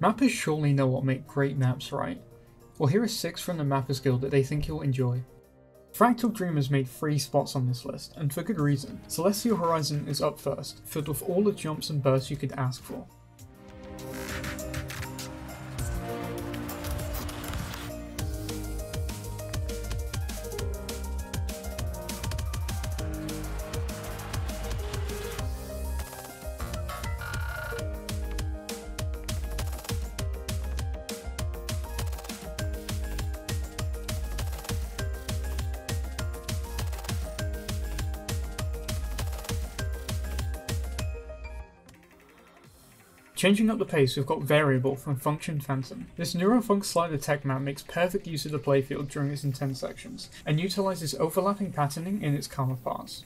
Mappers surely know what make great maps, right? Well here are 6 from the Mappers Guild that they think you'll enjoy. Fractal Dreamers made 3 spots on this list, and for good reason. Celestial Horizon is up first, filled with all the jumps and bursts you could ask for. Changing up the pace, we've got Variable from Function Phantom. This Neurofunk slider tech map makes perfect use of the playfield during its intense sections, and utilizes overlapping patterning in its calmer parts.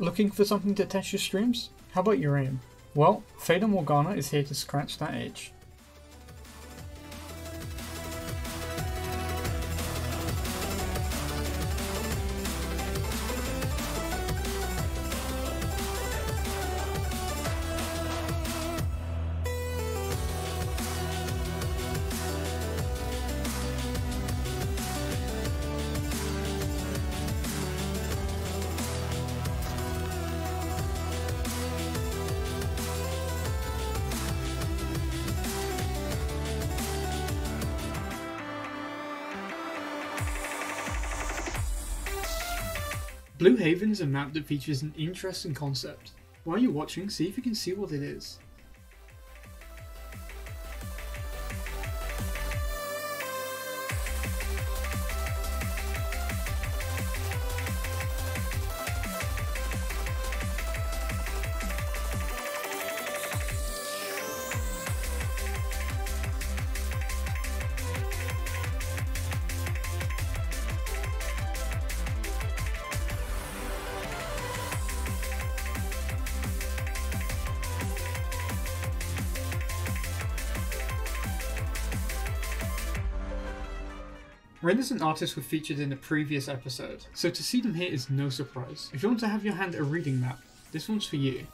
Looking for something to test your streams? How about your aim? Well, Fata Morgana is here to scratch that itch. Blue Haven is a map that features an interesting concept. While you're watching, see if you can see what it is. Renders artists were featured in a previous episode, so to see them here is no surprise. If you want to have your hand a reading map, this one's for you.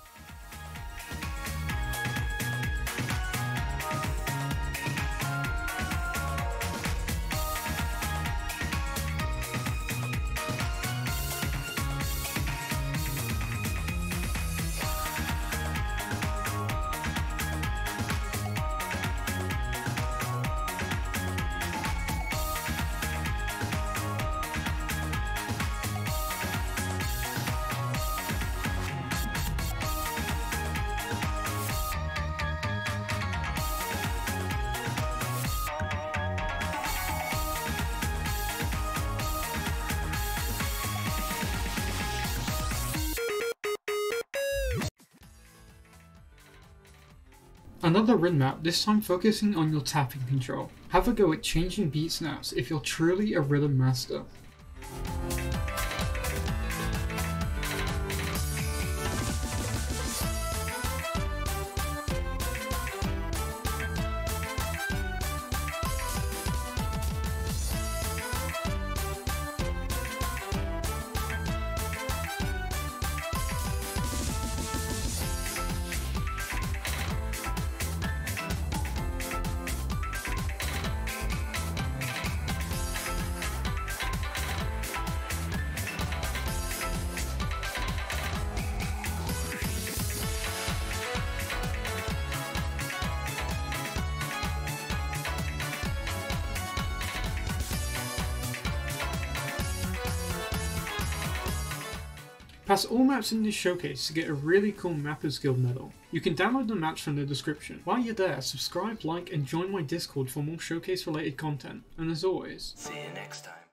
Another Rin map, this time focusing on your tapping control. Have a go at changing beat snaps if you're truly a rhythm master. Pass all maps in this showcase to get a really cool Mappers Guild medal. You can download the maps from the description. While you're there, subscribe, like, and join my Discord for more showcase related content. And as always, see you next time.